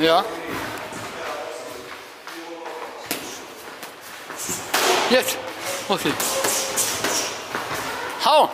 Ja. Jetzt. Okay. Hau!